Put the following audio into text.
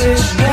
is